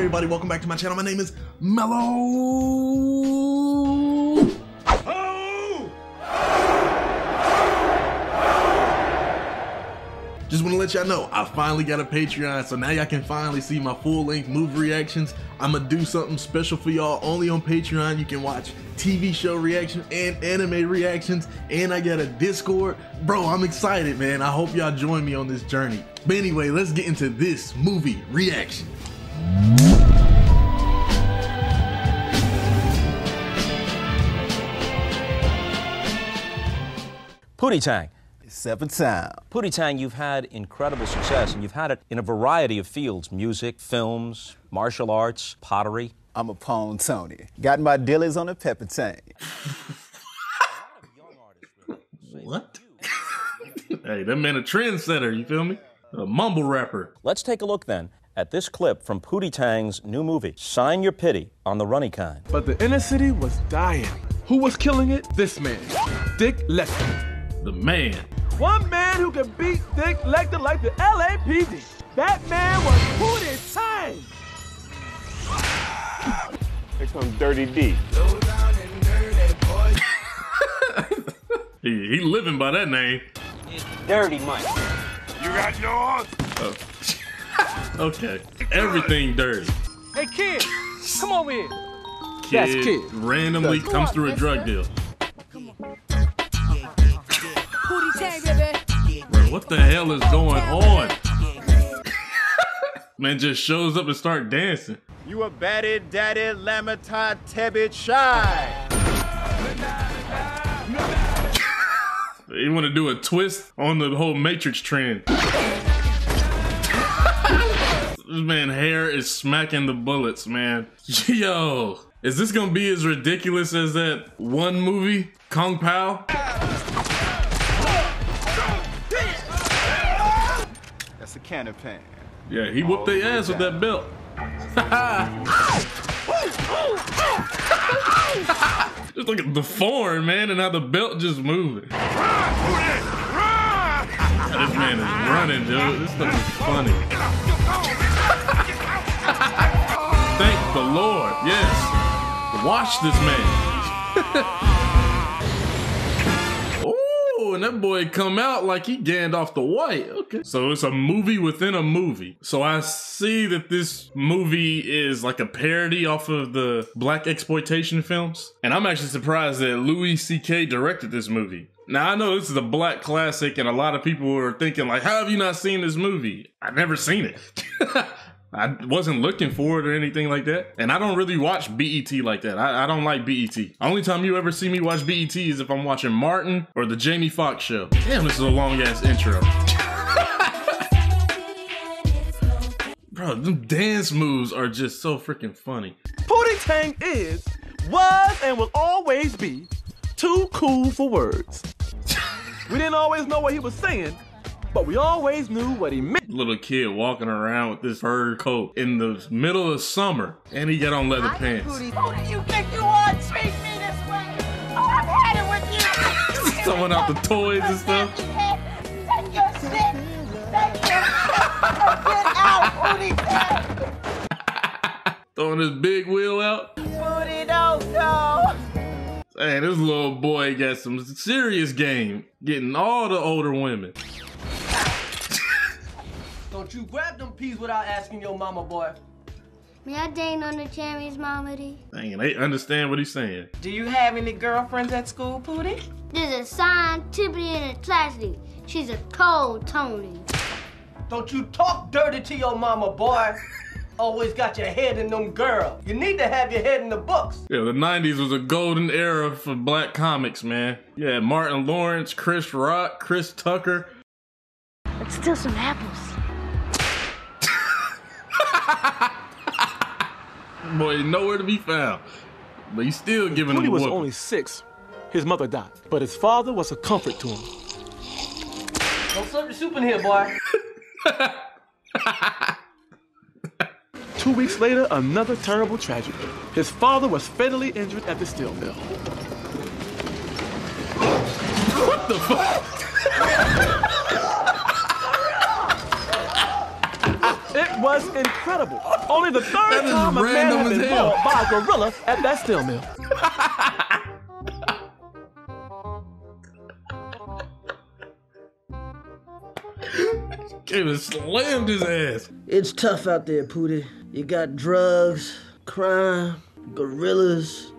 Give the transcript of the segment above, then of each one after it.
everybody? Welcome back to my channel. My name is Mellow. Oh! Just want to let y'all know, I finally got a Patreon, so now y'all can finally see my full-length movie reactions. I'm gonna do something special for y'all only on Patreon. You can watch TV show reactions and anime reactions, and I got a Discord. Bro, I'm excited, man. I hope y'all join me on this journey. But anyway, let's get into this movie reaction. Pootie Tang. Seven time. Pootie Tang, you've had incredible success, and you've had it in a variety of fields music, films, martial arts, pottery. I'm a pawn Tony. Got my dillies on a pepper tank. What? hey, that man a trendsetter, you feel me? A mumble rapper. Let's take a look then at this clip from Pootie Tang's new movie, Sign Your Pity on the Runny Kind. But the inner city was dying. Who was killing it? This man, Dick Lecter. The man. One man who could beat Dick Lecter like the LAPD. That man was Pootie time. Here comes Dirty Dee. He, he living by that name. Dirty Mike. You got yours? Oh. Okay. Everything dirty. Hey kid, come over here. Kid, That's kid. randomly comes through a drug deal. What the hell is going on? Man just shows up and start dancing. You a batty daddy lamata tebit shy. You want to do a twist on the whole Matrix trend. this man hair is smacking the bullets, man. Yo, is this gonna be as ridiculous as that one movie, Kung Pow? Yeah, he whooped their ass with that belt. just look at the form, man, and how the belt just moving. this man is running, dude. This stuff is funny. Thank the Lord. Yes. Watch this man. Ooh, and that boy come out like he Gandalf the White. Okay. So it's a movie within a movie. So I see that this movie is like a parody off of the black exploitation films. And I'm actually surprised that Louis C.K. directed this movie. Now I know this is a black classic, and a lot of people are thinking like, "How have you not seen this movie?" I've never seen it. I wasn't looking for it or anything like that, and I don't really watch BET like that. I, I don't like BET. Only time you ever see me watch BET is if I'm watching Martin or the Jamie Foxx show. Damn, this is a long ass intro. Bro, them dance moves are just so freaking funny. Pootie Tang is, was, and will always be too cool for words. we didn't always know what he was saying, but we always knew what he meant. Little kid walking around with this fur coat in the middle of summer, and he got on leather pants. Who do you think you are? Treat me this way. Oh, I've had it with you. Throwing out the toys and stuff. Take your stick. Take your Get out, Pootie Throwing his big wheel out. Pootie don't go. Hey, this little boy got some serious game, getting all the older women. Don't you grab them peas without asking your mama, boy. Me, I dine on the cherries, Mommy? Dang, they understand what he's saying. Do you have any girlfriends at school, Pootie? There's a sign, scientific and a classy. She's a cold Tony. Don't you talk dirty to your mama, boy. Always got your head in them girls. You need to have your head in the books. Yeah, the 90s was a golden era for black comics, man. Yeah, Martin Lawrence, Chris Rock, Chris Tucker. Let's steal some apples. Boy, nowhere to be found. But he's still giving Pootie him a was whooping. only six. His mother died, but his father was a comfort to him. Don't slurp your soup in here, boy. Two weeks later, another terrible tragedy. His father was fatally injured at the steel mill. What the fuck? was incredible. Only the third time a man random has been hell. mauled by a gorilla at that steel mill. Came and slammed his ass. It's tough out there, Pootie. You got drugs, crime, gorillas.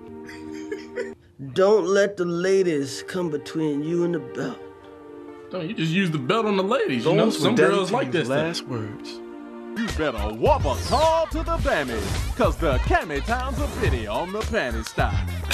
Don't let the ladies come between you and the belt. Don't you just use the belt on the ladies? You know, Those were some Daddy girls like T's this. last Stuff. words. You better whoop a call to the Bammy, cause the Cammy Town's a bitty on the panty style.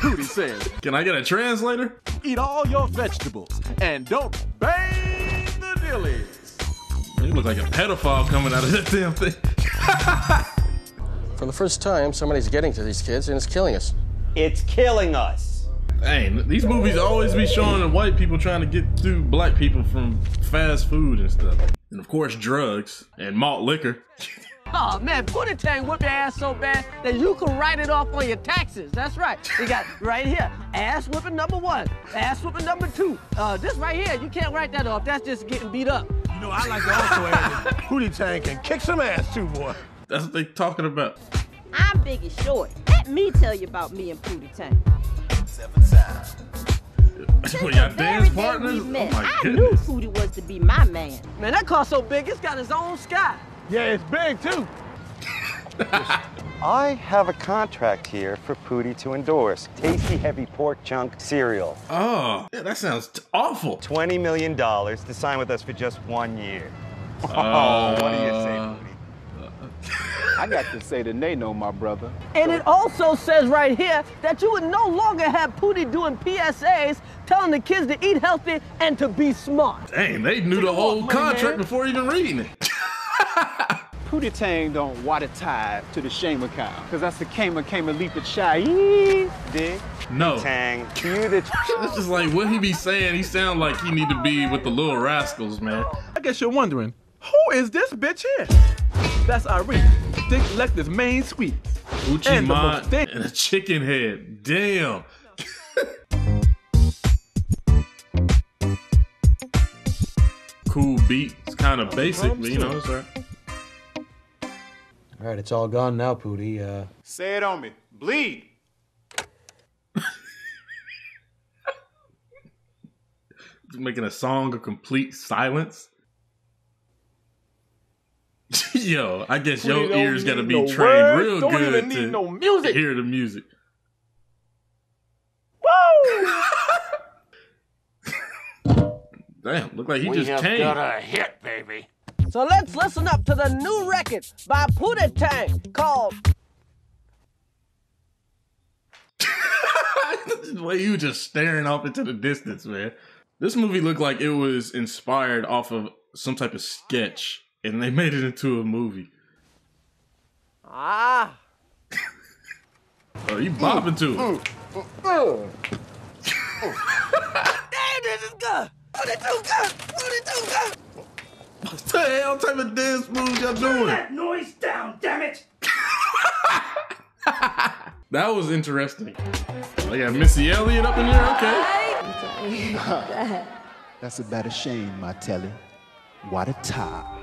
Pootie says, Can I get a translator? eat all your vegetables and don't bang the dillies. You look like a pedophile coming out of that damn thing. For the first time, somebody's getting to these kids and it's killing us. It's killing us. Dang, these movies always be showing the white people trying to get through black people from fast food and stuff. And of course, drugs and malt liquor. Oh man, Pootie Tang whip your ass so bad that you can write it off on your taxes. That's right. You got right here, ass whipping number one, ass whipping number two. Uh, this right here, you can't write that off. That's just getting beat up. You know, I like to also add that Pootie Tang can kick some ass too, boy. That's what they talking about. I'm Biggie Short. Let me tell you about me and Pootie Tang. Well, y'all The dance very day partners? we Oh met, my I knew goodness. Pootie was to be my man. Man, that car's so big, it's got its own sky. Yeah, it's big too. I have a contract here for Pootie to endorse Tasty Heavy Pork Chunk cereal. Oh, yeah, that sounds t- awful. $20 million to sign with us for just one year. Uh, Oh, what do you say, Pootie? I got to say that they know my brother. And it also says right here that you would no longer have Pootie doing PSAs telling the kids to eat healthy and to be smart. Dang, they knew the whole contract before even reading it. Pootie Tang don't water tie to the Shama cow, because that's the Kama Kama Leap of Chai. Dig? No. Tang, to you the It's just like what he be saying. He sound like he need to be with the little rascals, man. I guess you're wondering, who is this bitch here? That's Irene, Dick Lecter's main sweet. Uchi And the Ma and a chicken head. Damn. cool beat. It's kind of basic, but you know, it's all right. All right, it's all gone now, Pootie. Uh, Say it on me. Bleed. Making a song of complete silence. Yo, I guess your Pootie don't ears got to be no trained words, real don't good even to, need no to music. hear the music. Woo! Damn, look like he we just have came. got a hit, baby. So let's listen up to the new record by Pootie Tang called the way you just staring off into the distance, man. This movie looked like it was inspired off of some type of sketch, and they made it into a movie. Ah. Oh, you bopping to it. Mm, mm, mm, damn, this is good. Pootie too good. Pootie too good. What the hell type of dance moves y'all doing? noise down, damn it! That was interesting. They got Missy Elliott up in there. Okay. That's about a shame, my telly. What a tie.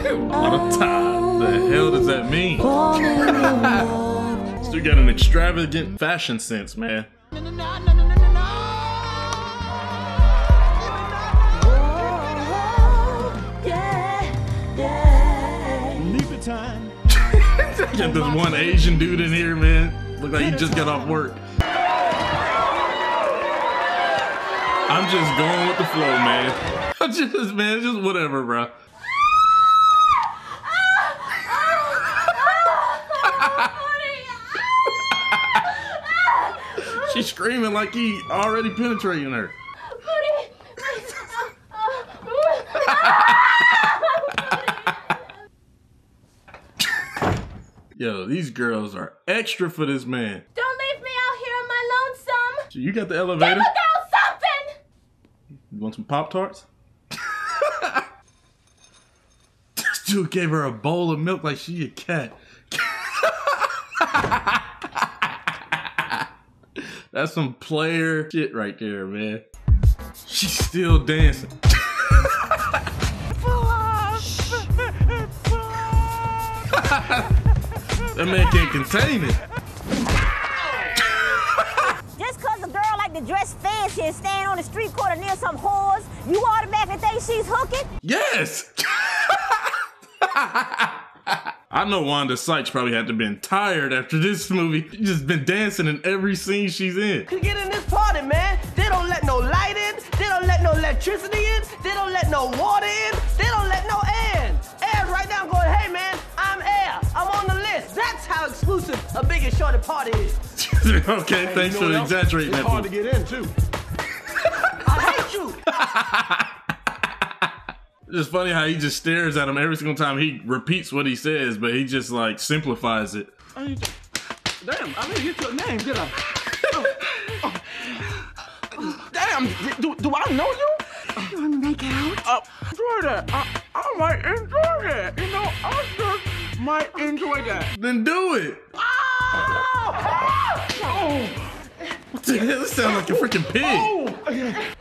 What a time. The hell does that mean? Still got an extravagant fashion sense, man. Time. Got this one Asian dude in here, man. Look like he just got off work. I'm just going with the flow, man. I'm just, man, just whatever, bro. She's screaming like he already penetrating her. Yo, these girls are extra for this man. Don't leave me out here on my lonesome. So you got the Give elevator? a girl something. You want some Pop Tarts? this dude gave her a bowl of milk like she a cat. That's some player shit right there, man. She's still dancing. that man can't contain it. Just cause a girl like to dress fancy and stand on the street corner near some whores, you automatically think she's hooking? Yes. I know Wanda Sykes probably had to been tired after this movie. She's just been dancing in every scene she's in. To get in this party, man, they don't let no light in, they don't let no electricity in, they don't let no water in, they don't let no air in. Air's right now going, hey man, I'm air, I'm on the list. That's how exclusive a biggest shorty party is. okay, thanks You know for exaggerating It's that. hard to get in, too. I hate you. It's funny how he just stares at him every single time he repeats what he says, but he just like simplifies it. I need Damn, I didn't get your name, did I? Oh, oh. Damn, do, do I know you? You wanna make out? Uh, enjoy that. I, I might enjoy that. You know, I just might enjoy that. Then do it. What the hell? This sounds like a freaking pig.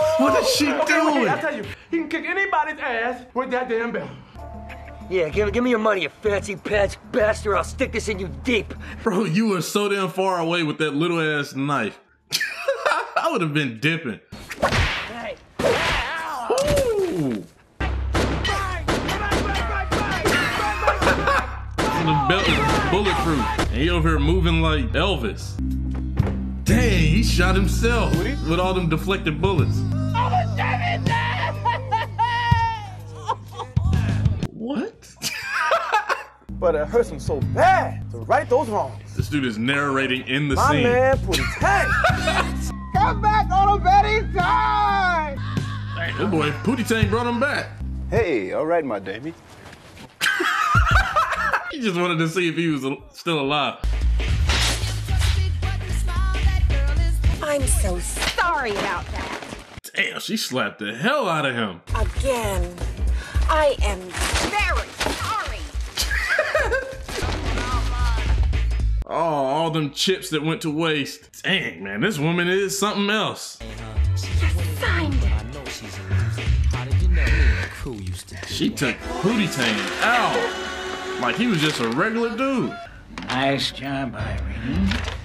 What is she okay, doing? Okay, I'll tell you, he can kick anybody's ass with that damn belt. Yeah, give, give me your money, you fancy pants bastard. I'll stick this in you deep. Bro, you were so damn far away with that little ass knife. I would have been dipping. Ooh. the belt is bulletproof. And he over here moving like Elvis. Dang, he shot himself with all them deflected bullets. What? But it hurts him so bad to right those wrongs. This dude is narrating in the My scene. man put his tank. Come back on a betting time! Dang, that boy Pootie Tang brought him back. Hey, all right, my Davy. He just wanted to see if he was still alive. I'm so sorry about that. Damn, she slapped the hell out of him. Again, I am very sorry. Oh, all them chips that went to waste. Dang, man, this woman is something else. She took Pootie Tang out like he was just a regular dude. Nice job, Irene.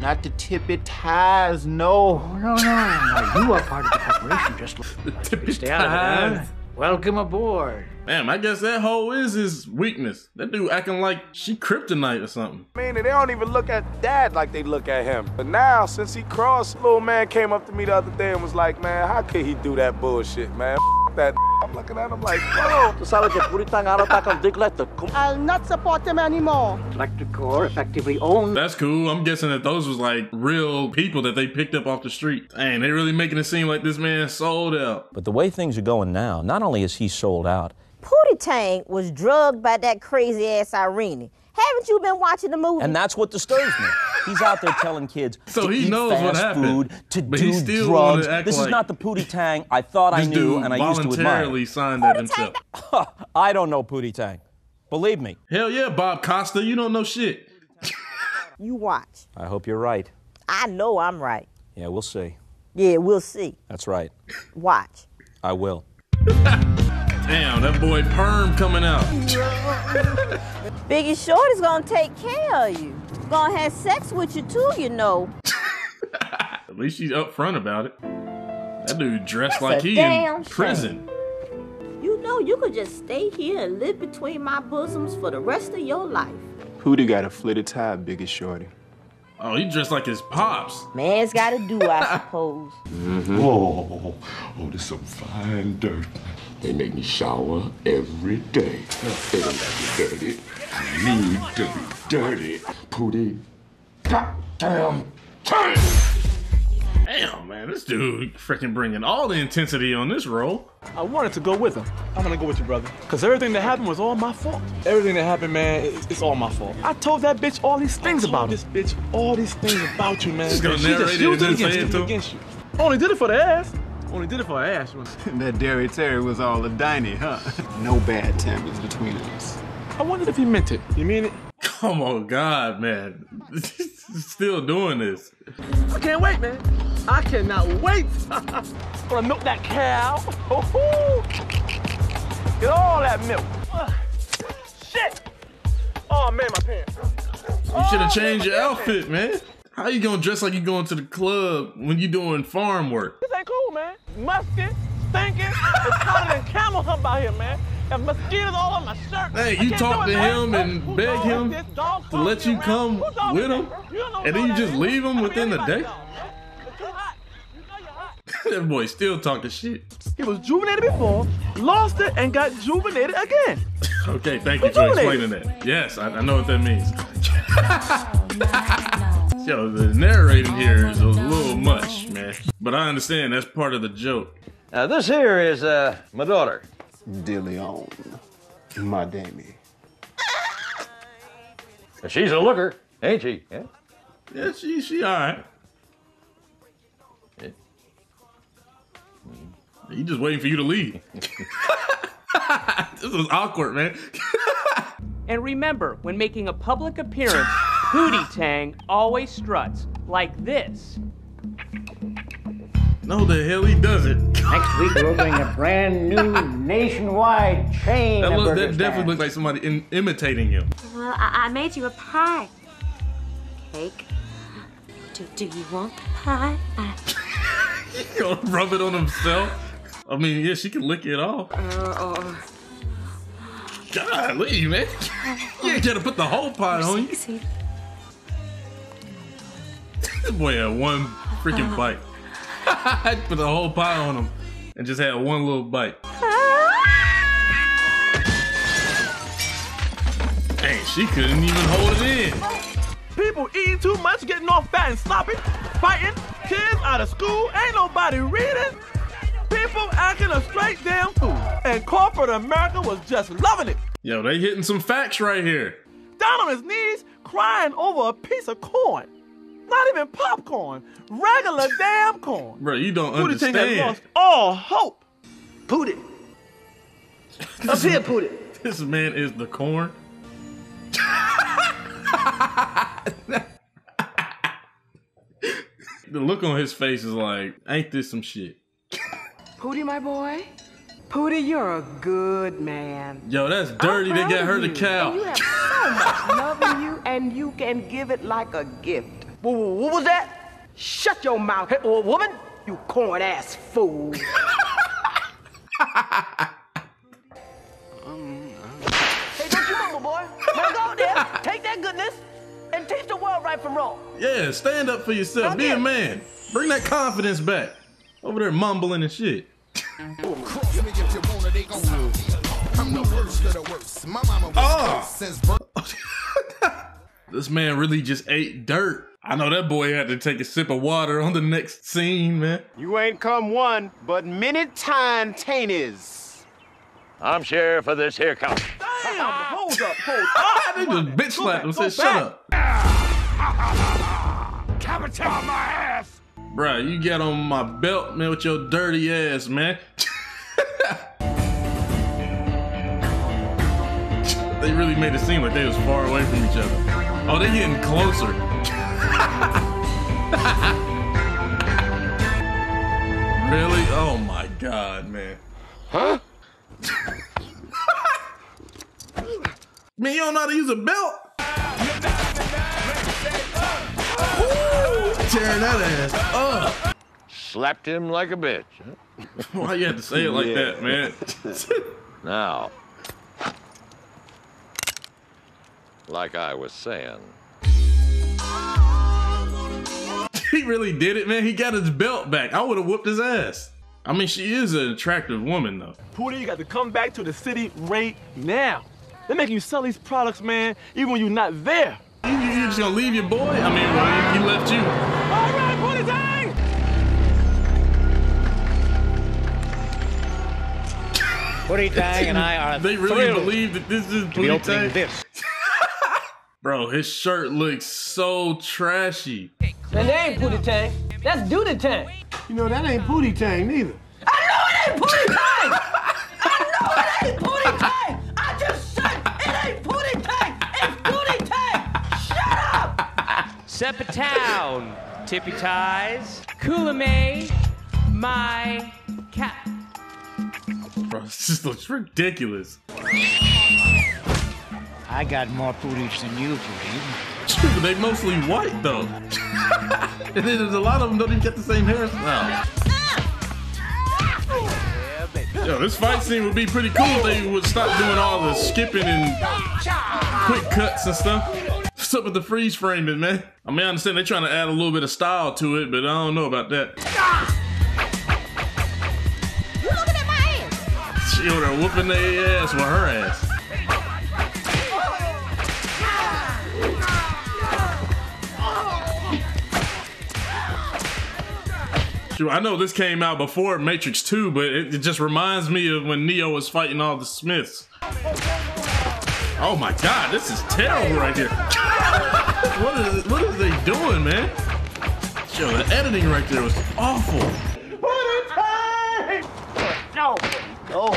Not the tippet ties, no. No, no, no. You are part of the corporation. Just tippet stay out of it. huh? ties. Welcome aboard. Damn, I guess that hoe is his weakness. That dude acting like she kryptonite or something. I mean, they don't even look at dad like they look at him. But now, since he crossed, little man came up to me the other day and was like, man, how could he do that bullshit, man? F- that. I'm looking at him like, bro. Tú sabes que Puritang araw ta kang diglet. I'll not support him anymore. Electric Core effectively owned. That's cool. I'm guessing that those was like real people that they picked up off the street. Dang, they really making it seem like this man sold out. But the way things are going now, not only is he sold out, Pootie Tang was drugged by that crazy ass Irene. Haven't you been watching the movie? and that's what disturbs me. He's out there telling kids So to he eat knows fast what happened, food, to do still wanna drugs. This like- is not the Pootie Tang I thought I knew and I used to admire. voluntarily signed that himself. I don't know Pootie Tang. Believe me. Hell yeah, Bob Costas, you don't know shit. You watch. I hope you're right. I know I'm right. Yeah, we'll see. Yeah, we'll see. That's right. Watch. I will. Damn, that boy Perm coming out. Biggie Short is gonna take care of you. Gonna have sex with you too, you know. At least she's upfront about it. That dude dressed That's like he damn in prison. You know you could just stay here and live between my bosoms for the rest of your life. Pootie got a flitted tie, biggest shorty. Oh, he dressed like his pops. Man's gotta do, I suppose. Oh, oh, this some fine dirt. They make me shower every day. They don't let me dirty. I need to be dirty. Pootie, goddamn time. Damn, man, this dude freaking bringing all the intensity on this role. I wanted to go with him. I'm gonna go with you, brother. Cause everything that happened was all my fault. Everything that happened, man, it's, it's all my fault. I told that bitch all these things about him. this bitch, all these things about you, man. Just gonna She narrate it used and then against you, it to him? against you. Only did it for the ass. Only did it for her ass. that Derry Terry was all a diny, huh? no bad times between us. I wondered if he meant it. You mean it? Come on, God, man. Still doing this. I can't wait, man. I cannot wait. Gonna milk that cow. Get all that milk. Shit. Oh man, my pants. You should have oh, changed your outfit, man. How you gonna dress like you going to the club when you doing farm work? This ain't cool, man. Musky, stinking. it's hotter than camel hump out here, man. Have mosquitoes all on my shirt. Hey, you talk to him and beg him is this? Dog to let you around? come with him. You don't know and then you just leave him within a day. dog, man. But you hot. You know you're hot. that boy still talking shit. He was juvenated before, lost it, and got juvenated again. Okay, thank you for explaining that. Yes, I, I know what that means. Oh, Yo, the narrating here is a little much, man. But I understand that's part of the joke. Now, this here is uh, my daughter. De Leon, my Damie. She's a looker, ain't she? Yeah. Yeah, she she all right. He just waiting for you to leave. this was awkward, man. And remember, when making a public appearance, Pootie Tang always struts like this. No, the hell he doesn't. Next week we're opening a brand new nationwide chain That, of look, burger that definitely looks like somebody in, imitating you. Well, I, I made you a pie. Cake. Do, do you want the pie? Uh, He gonna rub it on himself. I mean, yeah, she can lick it off. uh, oh. Golly, man. You ain't gotta put the whole pie on you. Sexy. This boy had one freaking uh-huh. bite. put the whole pie on him and just had one little bite. Dang, she couldn't even hold it in. People eating too much, getting all fat and sloppy, fighting, kids out of school, ain't nobody reading. People acting a straight damn fool. And corporate America was just loving it. Yo, they hitting some facts right here. Down on his knees, crying over a piece of corn. Not even popcorn, regular damn corn. Bro, you don't Pootie Tang had understand. lost all hope. Pootie. Up here, Pootie. This man is the corn. the look on his face is like, ain't this some shit? Pootie, my boy. Pootie, you're a good man. Yo, that's dirty. They I'm got her of the you. cow. And you have so much love in you, and you can give it like a gift. Wha- wha- What was that? Shut your mouth, hey, oh, woman. You corn ass fool. hey, don't you mumble, boy. Now go out there, take that goodness, and teach the world right from wrong. Yeah, stand up for yourself. Be a man. Bring that confidence back. Over there mumbling and shit. Oh. This man really just ate dirt. I know that boy had to take a sip of water on the next scene, man. You ain't come one, but many time tainties. I'm sheriff of this here county. Damn, hold up, hold up. Ah, they just bitch slapped him. Go Said, "Shut back. up." Capital on my ass. Bruh, you got on my belt, man, with your dirty ass, man. they really made it seem like they was far away from each other. Oh, they getting closer. Really? Oh my god, man. Huh? Man, you don't know how to use a belt? Ooh, tearing that ass up. Slapped him like a bitch. huh? Why you had to say it like that, man? Now, like I was saying, he really did it, man. He got his belt back. I would have whooped his ass. I mean, she is an attractive woman, though. Pootie, you got to come back to the city right now. They're making you sell these products, man, even when you're not there. You, you, you just gonna leave your boy? I mean, well, he left you. All right, Pootie Tang! Pootie Tang and I are They really thrilled believe that this is to be Pootie Tang? this. Bro, his shirt looks so trashy. And they ain't Pootie Tang. That's Duty Tang. You know, that ain't Pootie Tang neither. I know it ain't Pootie Tang! I know it ain't Pootie Tang! I just said it ain't Pootie Tang! It's Duty Tang! Shut up! Sepatown, Tippy Ties, Kulame, my cat. Bro, this just looks ridiculous. I I got more footage than you, Pootie. But they mostly white though. and then there's a lot of them don't even get the same hairstyle. Yo, this fight scene would be pretty cool if they would stop doing all the skipping and quick cuts and stuff. What's up with the freeze framing, man? I mean, I understand they're trying to add a little bit of style to it, but I don't know about that. You looking at my ass? She over there whooping their ass with her ass. Shoot, I know this came out before Matrix 2, but it, it just reminds me of when Neo was fighting all the Smiths. Oh my god, this is terrible right here. what is what is they doing, man? Yo, the editing right there was awful. No. Oh,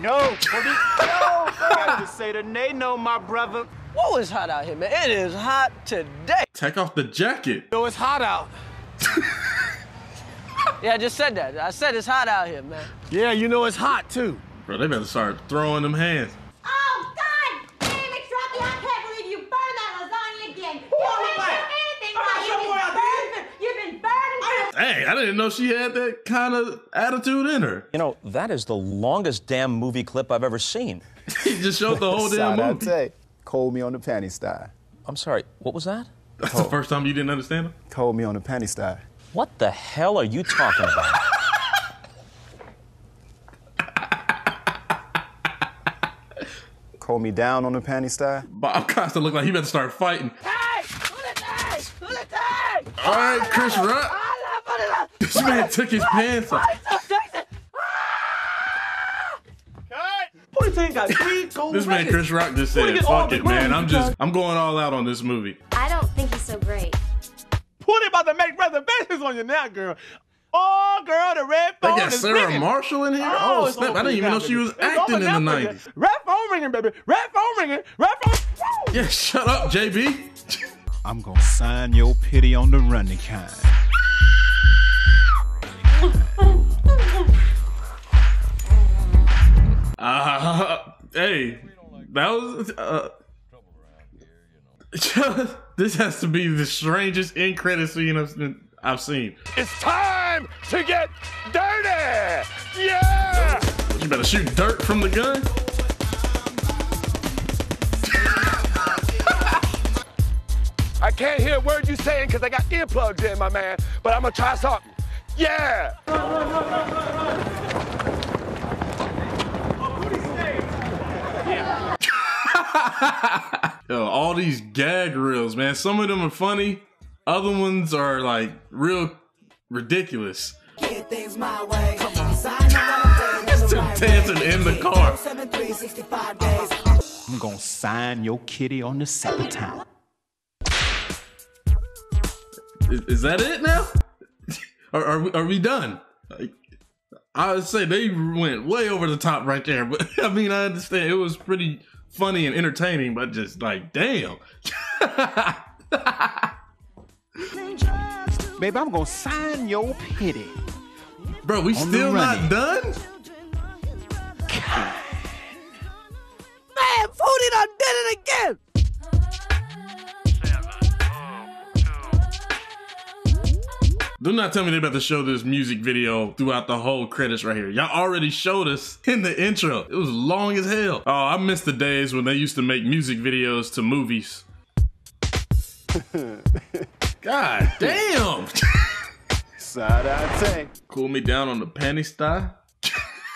no. No. Pootie. No. I got to say the nay no, my brother. Whoa, it's hot out here, man. It is hot today. Take off the jacket. No, it's hot out. Yeah, I just said that. I said it's hot out here, man. Yeah, you know it's hot too. Bro, they better start throwing them hands. Oh, God damn it, Trucky. I can't believe you burned that lasagna again. You ain't done anything right. You've been, burning, you've been burning. Dang, I didn't know she had that kind of attitude in her. You know, that is the longest damn movie clip I've ever seen. he just showed the whole damn movie. Say, cold me on the panty style. I'm sorry, what was that? That's the first time you didn't understand him? Cold me on the panty style. What the hell are you talking about? Cold me down on the panty style. Bob Costas looked like he better start fighting. Hey, who the? Who the? All right, Chris Rock. This man took his pants off. Pootie Tang got three gold This man. Chris Rock just said, "Fuck it, man. I'm just, I'm going all out on this movie." I don't think he's so great. Pootie to make reservations on you now, girl. Oh, girl, the red phone. They got is Sarah ringing. Marshall in here. Oh, it's snap! I didn't even now, know she was It's acting in the now, baby. '90s. Red phone ringing, baby. Red phone ringing. Red phone. Woo! Yeah, shut up, JB. I'm gonna sign your pity on the running kind. Uh, hey, that was. Uh, this has to be the strangest end credit scene I've, I've seen. It's time to get dirty! Yeah! You better shoot dirt from the gun. I can't hear a word you saying because I got earplugs in, my man. But I'm gonna try something. Yeah! Yo, all these gag reels, man. Some of them are funny. Other ones are like real ridiculous. Get things my way. Come on, sign the Just dancing in the car. I'm gonna sign your kitty on the second time. Is, is that it now? are, are, we, are we done? Like, I would say they went way over the top right there, but I mean, I understand it was pretty funny and entertaining, but just like, damn. Baby, I'm gonna sign your pity. Bro, we still not done? Man, Pootie done did it again. Do not tell me they're about to show this music video throughout the whole credits right here. Y'all already showed us in the intro. It was long as hell. Oh, I miss the days when they used to make music videos to movies. God damn. Side eye tank. Cool me down on the panty style.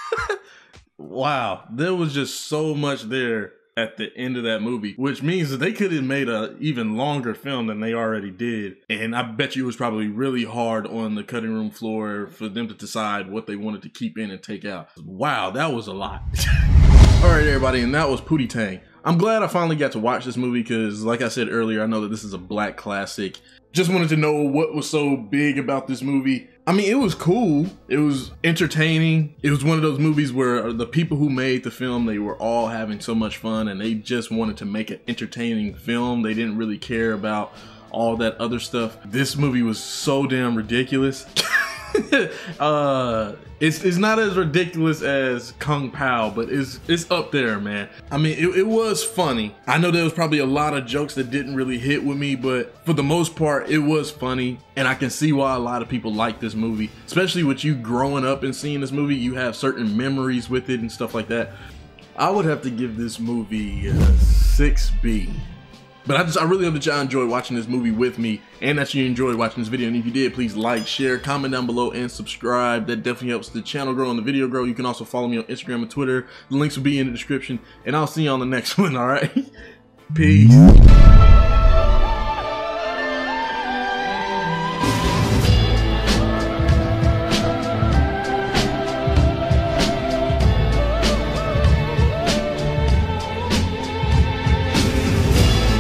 wow, there was just so much there at the end of that movie, which means that they could have made a even longer film than they already did. And I bet you it was probably really hard on the cutting room floor for them to decide what they wanted to keep in and take out. Wow, that was a lot. All right, everybody, and that was Pootie Tang. I'm glad I finally got to watch this movie because, like I said earlier, I know that this is a black classic. Just wanted to know what was so big about this movie. I mean, it was cool. It was entertaining. It was one of those movies where the people who made the film, they were all having so much fun and they just wanted to make an entertaining film. They didn't really care about all that other stuff. This movie was so damn ridiculous. uh, it's it's not as ridiculous as Kung Pow, but it's it's up there, man. I mean, it, it was funny. I know there was probably a lot of jokes that didn't really hit with me, but for the most part, it was funny, and I can see why a lot of people like this movie, especially with you growing up and seeing this movie. You have certain memories with it and stuff like that. I would have to give this movie a six B. But I just I really hope that y'all enjoyed watching this movie with me and that you enjoyed watching this video. And if you did, please like, share, comment down below, and subscribe. That definitely helps the channel grow and the video grow. You can also follow me on Instagram and Twitter. The links will be in the description. And I'll see you on the next one, alright? Peace.